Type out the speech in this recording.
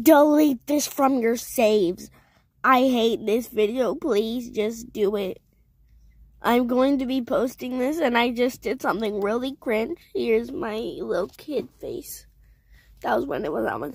delete this from your saves. I hate this video. Please just do it. I'm going to be posting this and I just did something really cringe. Here's my little kid face. That was when it was on my